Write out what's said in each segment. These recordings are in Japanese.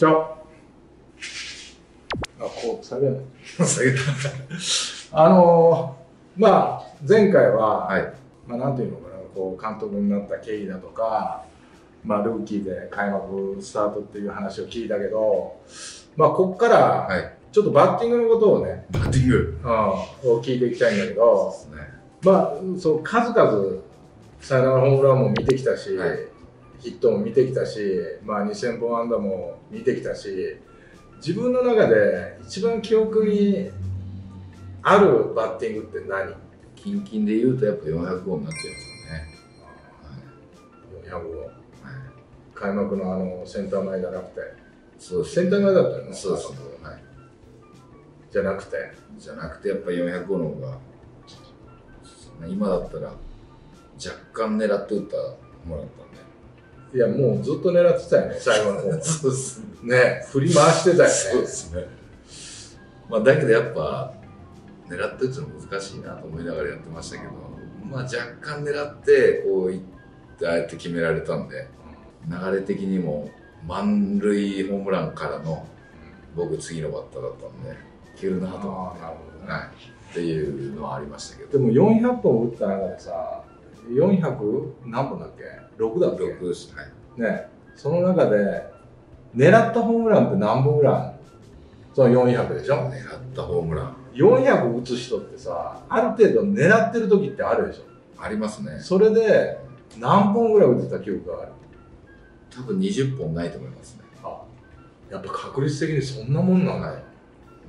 じゃあ、あ、こう、下げない。下げた。あのー、まあ、前回は、はい。まあ、なんていうのかな、こう、監督になった経緯だとか、まあ、ルーキーで開幕スタートっていう話を聞いたけど、まあ、こっから、はい。ちょっとバッティングのことをね、バッティング。うん、を聞いていきたいんだけど、すね。まあ、そう、数々、サヨナラホームランも見てきたし、はいヒットも見てきたし、まあ、2000本安打も見てきたし、自分の中で一番記憶にあるバッティングって何？キンキンで言うとやっぱ400号になっちゃいますよね。400号はい。開幕のあのセンター前じゃなくて、そうセンター前だったよね、そうですね。はい。じゃなくて、じゃなくてやっぱ400号の方が、今だったら若干狙って打ったものだったんで。いや、もうずっと狙ってたよね、最後の方はそうですね。ね、振り回してたよね。そうですね。まあだけどやっぱ狙って打つの難しいなと思いながらやってましたけど、まあ若干狙ってこういってああやって決められたんで、流れ的にも満塁ホームランからの僕次のバッターだったんで、いけるなと思ああ、なるほどって、ね。はい。っていうのはありましたけど。でも400本打った中でさ、400何本だっけ ?6 だっけ？6です。はい。ね、その中で狙ったホームランって何本ぐらいあるの？その400でしょ？狙ったホームラン。400打つ人ってさある程度狙ってる時ってあるでしょ？ありますね。それで何本ぐらい打てた記憶がある？多分20本ないと思いますね。あやっぱ確率的にそんなもんなんだ、はい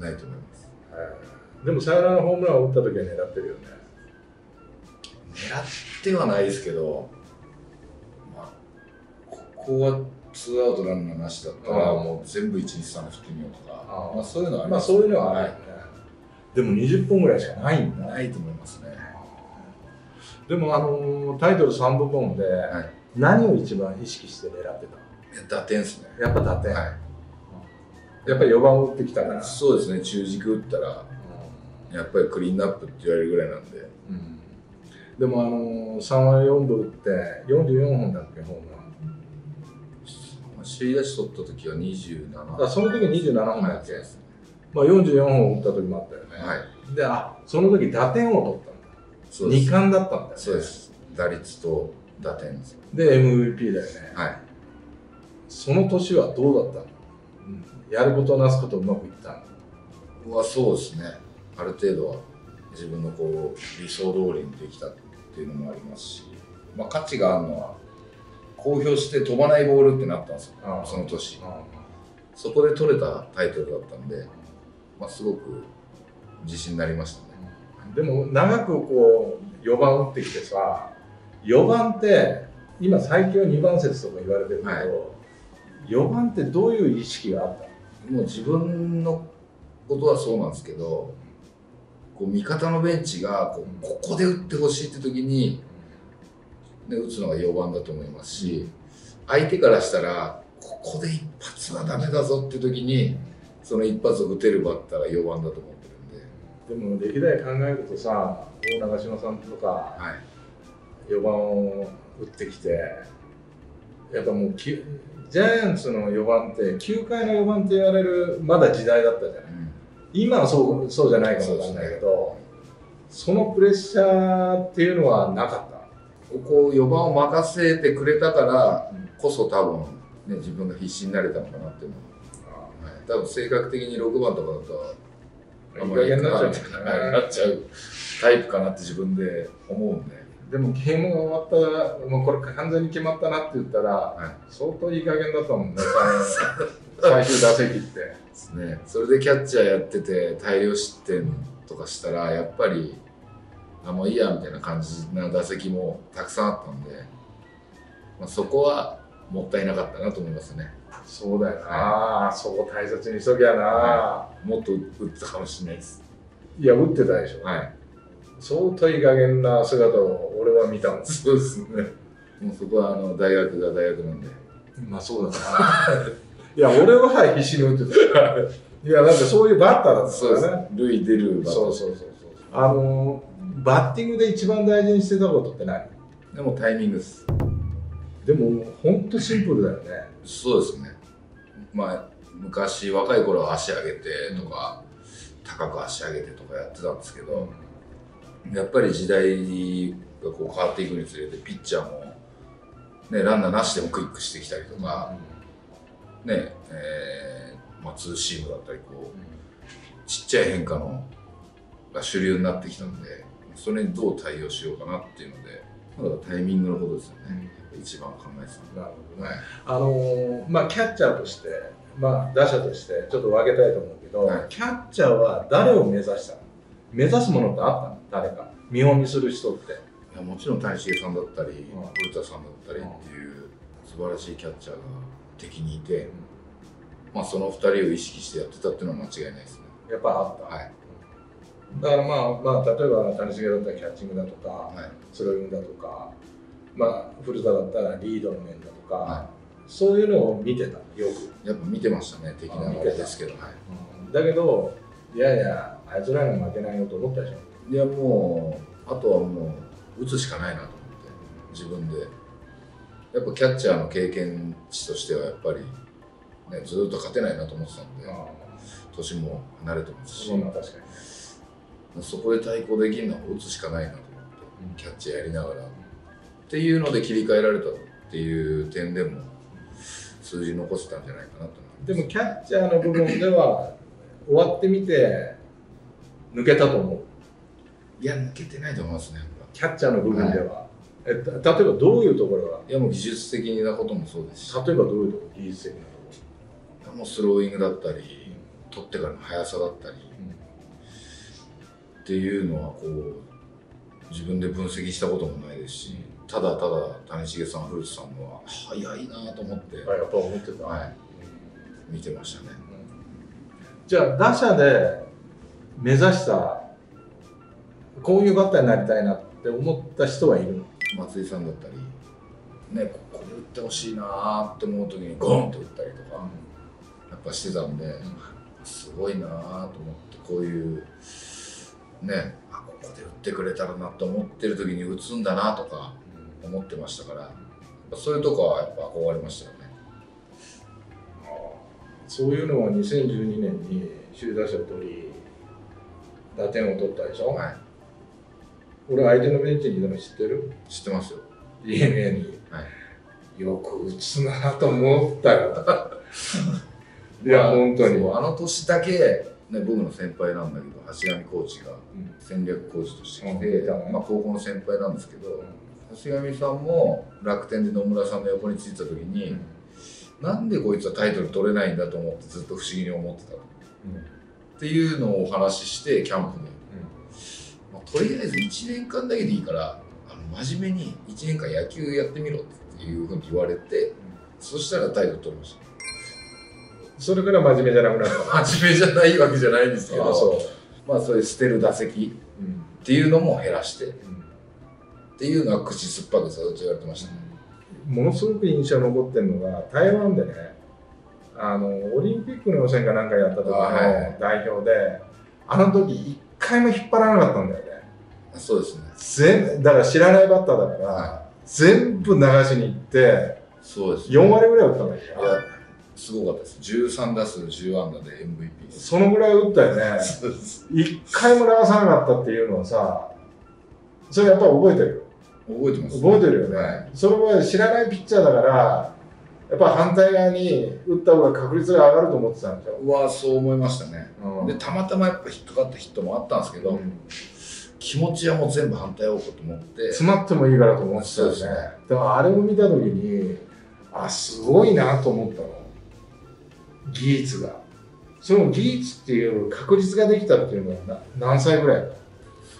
ないと思います。えーでもサヨナラホームランを打った時は狙ってるよね狙ってはないですけど、まあ、ここはツーアウトランナーなしだったら、うんもう全部1、2、3振ってみようとか、あまあ、そういうのはありまあますそういうのはあるよはね、でも20本ぐらいしかないんだ。い、ないと思いますね。でもあのータイトル3部門でい。何を一番意識して狙って打点ですね。たやっぱ打点、はやっぱり4番を打ってきたから。い。そうですね、中軸打ったら、やっぱりクリーンナップって言われるぐらいなんで、うんでもあのー、3割4分打って44本だっけホームラン。まあ、首位打者取った時は27。だからその時27本だっけ、はいですねまあ、44本打った時もあったよね、はい。であその時打点を取ったんだ。そうです。2冠だったんだよね。そうです。打率と打点で MVP だよね。はい。その年はどうだったの、うん、やることなすことうまくいったの？はそうですね。ある程度は自分のこう理想通りにできたっていうのもありますし、まあ、価値があるのは公表して飛ばないボールってなったんですよその年。うそこで取れたタイトルだったんで、まあ、すごく自信になりましたね。ん。でも長くこう4番打ってきてさ4番って今最強2番説とか言われてるけど、はい。4番ってどういう意識があったの？もう自分のことはそうなんですけどこう味方のベンチがこうここで打ってほしいって時に、ね、打つのが4番だと思いますし相手からしたらここで一発はダメだぞって時にその一発を打てるバッターが4番だと思ってるんで、でも歴代考えるとさ大長嶋さんとかはい、4番を打ってきてやっぱもうきジャイアンツの4番って球界の4番って言われるまだ時代だったじゃない今はそうそうじゃないかもわかんないけどそのプレッシャーっていうのはなかった。ここ4番を任せてくれたからこそ多分、ね、自分が必死になれたのかなっていう。のは、はい、多分性格的に6番とかだとあんまりなっちゃうはいなっちゃうタイプかなって自分で思うんで、でもゲームが終わったらもうこれ完全に決まったなって言ったらはい。相当いい加減だったもんね 最最終打席って。ですね、それでキャッチャーやってて大量失点とかしたらやっぱりあもういいやみたいな感じな打席もたくさんあったんで、まあ、そこはもったいなかったなと思いますね。そうだよな、そこ大切にしときゃな、はもっと打ったかもしれないです。い、や打ってたでしょ、はい。相当いい加減な姿を俺は見たもん。そうですね。もうそこはあの大学が大学なんで。まあそうだな いや俺は必死に打ってた。よいやだってそういうバッターだったそうです。からね塁出るバッター。そうそうそうそう。あのバッティングで一番大事にしてたことって何？でもタイミングです。でも本当シンプルだよね。そうですね。まあ昔若い頃は足上げてとか、高く足上げてとかやってたんですけど、やっぱり時代がこう変わっていくにつれてピッチャーも、ね、ランナーなしでもクイックしてきたりとか、ねえーまあ、ツーシームだったりこうちっちゃい変化のが主流になってきたんでそれにどう対応しようかなっていうのでだからタイミングのことですよね、一番考えてたなるほどね。はい。あのーまあキャッチャーとして、まあ打者としてちょっと分けたいと思うけど、はい。キャッチャーは誰を目指したの？目指すものってあったの？誰か。見本にする人って。いやもちろん谷繁さんだったり、ん。古田さんだったりっていう素晴らしいキャッチャーが敵にいて、まあ、その2人を意識してやってたっていうのは間違いないですね。やっぱあった。はいだからまあ、まあ、例えば谷繁だったらキャッチングだとか、はいスローイングだとか、まあ、古田だったらリードの面だとか、はそういうのを見てた、よく。い、やっぱ見てましたね、敵なあれですけど、はだけど、いやいや、あいつらには負けないよと思ったでしょ。い、いやもう、あとはもう、打つしかないなと思って、自分で。やっぱキャッチャーの経験値としては、やっぱり、ね、ずっと勝てないなと思ってたんで、年も離れてますし。そ、こで対抗できるのは打つしかないなと思って、キャッチャーやりながら。っていうので切り替えられたっていう点でも、数字残せたんじゃないかなと。でもキャッチャーの部分では終わってみて抜けたと思う。いや、抜けてないと思いますね、やっキャッチャーの部分では、えた例えばどういうところが？ぱ。いや、もう技術的なこともそうですし、例えばどういうところ？技術的なとこもうスローイングだったり、取ってからの速さだったり。っていうのは、こう、自分で分析したこともないですし、ただただ谷繁さん、古田さんのは速いなと思って、ろやっぱ思ってた、はい、見てましたね。じゃあ打者で目指したこういうバッターになりたいなって思った人はいるの？松井さんだったり、ね、ここで打ってほしいなーって思う時にゴーンと打ったりとか、やっぱしてたんで、すごいなーと思ってこういうねあここで打ってくれたらなと思ってる時に打つんだなとか思ってましたからそういうとこはやっぱ憧れましたよね。そういうのは2012年に首位打者を取り打点を取ったでしょ、はい俺相手のベンチにいたの知ってる？知ってますよ。DNA に、はよく打つなと思ったよ。いや、まあ本当に。あの年だけ、ね、僕の先輩なんだけど橋上コーチがうん。戦略コーチとして来て、うんまあ、高校の先輩なんですけど橋上さんも楽天で野村さんの横についた時に、なん。でこいつはタイトル取れないんだと思ってずっと不思議に思ってたっていうのをお話ししてキャンプで、まあ、とりあえず1年間だけでいいからあの真面目に1年間野球やってみろっていうふうに言われて、そしたらタイトル取りました。それから真面目じゃなくなった。真面目じゃないわけじゃないんですけどあそう、まあそういう捨てる打席うん。っていうのも減らしてっていうのは口酸っぱくずっと言われてました。ねものすごく印象に残ってるのが台湾でねあのオリンピックの予選かなんかやった時のあはいはい。代表であの時一回も引っ張らなかったんだよねそうですね。全だから知らないバッターだから、は全部流しに行ってそうです4割ぐらい打ったんだけいやどすごかったです。13打数10安打で MVP そのぐらい打ったよね。一回も流さなかったっていうのはさそれやっぱり覚えてる。覚えてます覚えてるよね、はい。それは知らないピッチャーだからやっぱ反対側に打った方が確率が上がると思ってたんでしょ、はそう思いましたね。うん。でたまたまやっぱ引っかかったヒットもあったんですけど、うん気持ちはもう全部反対方向と思って。詰まってもいいからと思ってたよね。そうですね。でもあれを見た時にあすごいなと思ったの。技術が。その技術っていう確率ができたっていうのはな何歳ぐらい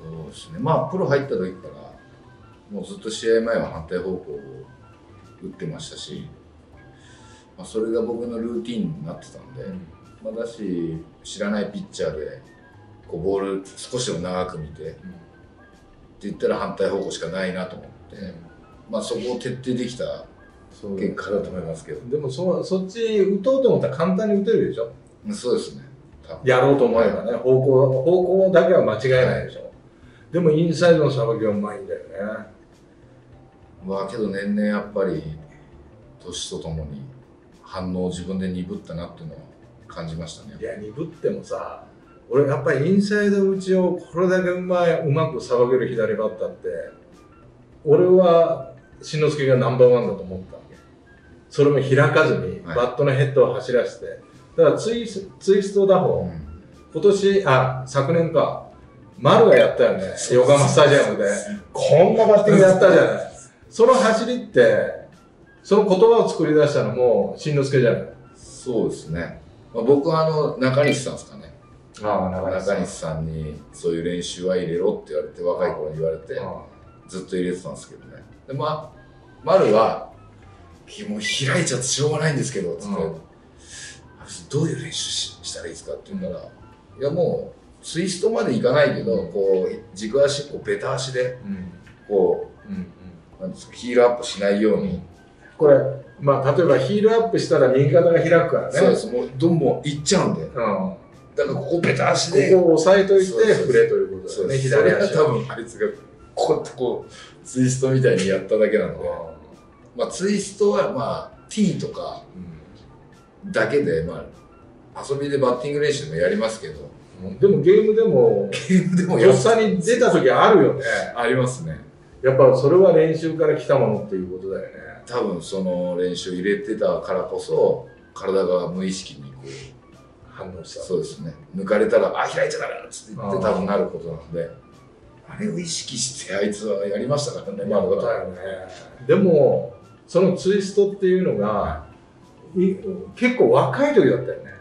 そうですね。まあプロ入った時からもうずっと試合前は反対方向を打ってましたし、まあ、それが僕のルーティンになってたんで、まあ、だし知らないピッチャーでこうボール少しでも長く見てって言ったら反対方向しかないなと思って、まあ、そこを徹底できた結果だと思いますけど。でもそそっち打とうと思ったら簡単に打てるでしょ？そうですね。やろうと思えばね方向方向だけは間違えないでしょ。でもインサイドのさばきはうまいんだよね。まあけど年々やっぱり年とともに反応を自分で鈍ったなっていうのは感じましたね。いや鈍ってもさ俺やっぱりインサイド打ちをこれだけうまいうまくさばける左バッターって俺は新之助がナンバーワンだと思ったわけ。それも開かずにはい。バットのヘッドを走らせて、だからツイスツイスト打法、今年あ昨年か。丸がやったよね横浜スタジアムで。こんなバッティングやったじゃないその走りってその言葉を作り出したのも新之助じゃない。そうですね、まあ、僕はあの中西さんですかねああ中西さん。にそういう練習は入れろって言われて若い頃に言われてあ。ずっと入れてたんですけどね。でまあ丸は「もう開いちゃってしょうがないんですけど」つって、うん。どういう練習ししたらいいですか?」って言ったら「いやもうツイストまでいかないけどこう軸足こうベタ足でうん。こうんうん。うなんですかヒールアップしないように、これ、まあ、例えばヒールアップしたら右肩が開くからね。そうです。もうどんどんいっちゃうんで。うん。こだからここベタ足でこを押さえといて振れということです左足多分あいつがこうやってこうツイストみたいにやっただけなんで、まあ、ツイストはまあ T とかだけでまあ遊びでバッティング練習もやりますけど。うん。でもゲームでも、ゲームでもやとっさに出た時あるよね。ありますね。やっぱそれは練習から来たものっていうことだよね。多分その練習入れてたからこそ体が無意識にこう反応した。そうですね抜かれたら「あ開いちゃダメだ」っつって多分なることなんであれを意識してあいつはやりましたからねまあ、だよね。でも、そのツイストっていうのが、い結構若い時だったよね。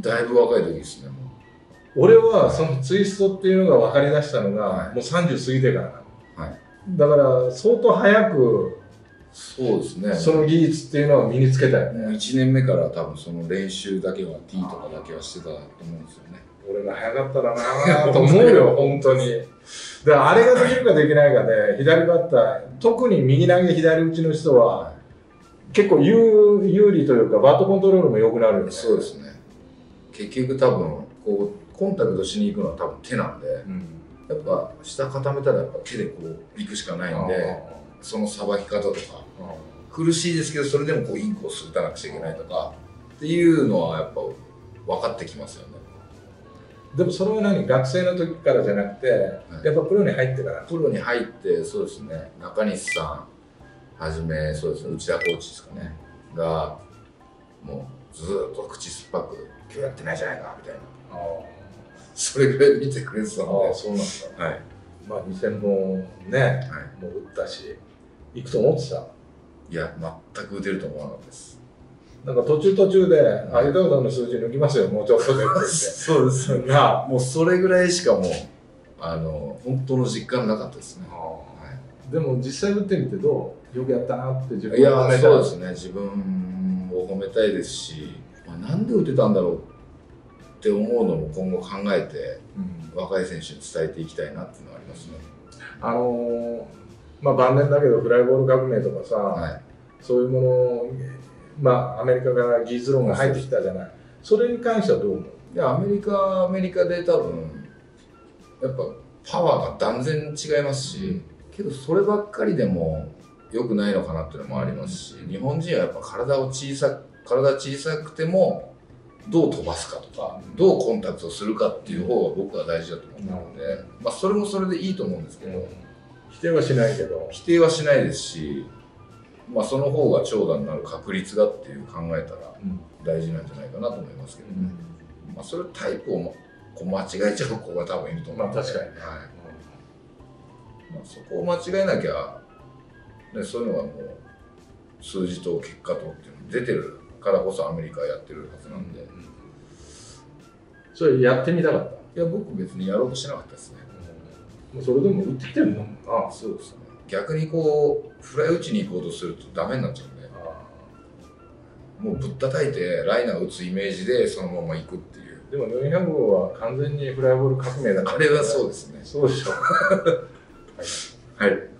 だいぶ若い時ですねも俺はそのツイストっていうのが分かりだしたのが、はいもう30過ぎてから。はいだから相当早くそうですねその技術っていうのは身につけたよね。1年目から多分その練習だけは T とかだけはしてたと思うんですよね俺が早かっただなと思うよ、本当に。で、あれができるかできないかで、左バッター、特に右投げ左打ちの人は、結構有有利というか、バットコントロールも良くなるよね。そうですね結局多分こうコンタクトしに行くのは多分手なんでうん。やっぱ下固めたらやっぱ手でこう行くしかないんでそのさばき方とか。あ苦しいですけどそれでもこうインコース打たなくちゃいけないとか。っていうのはやっぱ分かってきますよね。あでもそれは何？学生の時からじゃなくて、やっぱプロに入ってから？プロに入ってそうですね。中西さんはじめそうですね。内田コーチですかね。がもうずーっと口酸っぱく「今日やってないじゃないか」みたいな。あそれぐらい見てくれてたあのでそうなんだ。はい。まあ2000本ね、はい。もう打ったし、行くと思ってた？いや全く打てると思わなかったです。なんか途中途中で、あ、湯田さんの数字抜きますよ、もうちょっとでそうで言って。が、もうそれぐらいしかもうあの本当の実感なかったですね、はでも実際打ってみてどう？よくやったなって自い、分いやそうですね。自分を褒めたいですし、まあ、なんで打てたんだろうって思うのも今後考えてうん。若い選手に伝えていきたいなっていうのはありますね。あのーまあ晩年だけどフライボール革命とかさ、はい、そういうものまあアメリカから技術論が入ってきたじゃない。それに関してはどう思う？いやアメリカはアメリカで多分やっぱパワーが断然違いますし、けどそればっかりでも良くないのかなっていうのもありますし、日本人はやっぱ体を小さ体小さくてもどう飛ばすかとか、どうコンタクトするかっていう方が僕は大事だと思うので、まあ、それもそれでいいと思うんですけど、否定はしないけど。否定はしないですし、まあ、その方が長打になる確率がっていう考えたら大事なんじゃないかなと思いますけどね。まあ、それタイプをこう間違えちゃう子が多分いると思うので。まあ確かに。はい。まあ、そこを間違えなきゃ、ね、そういうのがもう数字と結果とっていうの出てるからこそアメリカはやってるはずなんで、いそれやってみたかった？や僕別にやろうとしなかったですねそれでも打ってきてるもん。なそうですね。逆にこうフライ打ちに行こうとするとダメになっちゃうんでもうぶったたいてライナー打つイメージでそのまま行くっていう。でも400号は完全にフライボール革命だからあれはそうですね。そうでしょ はい